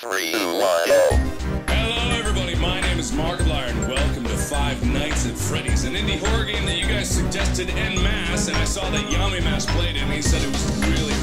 Three, go. Oh. Hello, everybody. My name is Markiplier, and welcome to Five Nights at Freddy's, an indie horror game that you guys suggested en masse. And I saw that Yamimash played it, and he said it was really,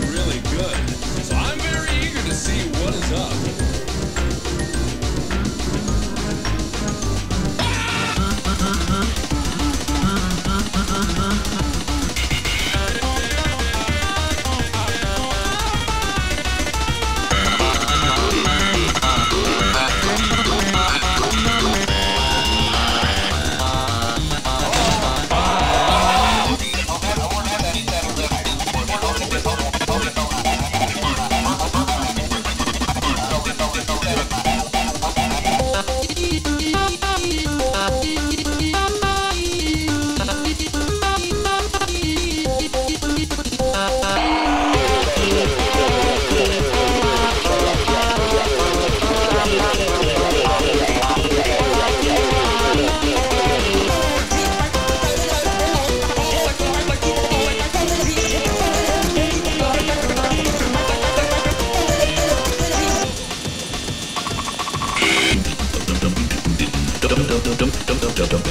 dum dum dum dum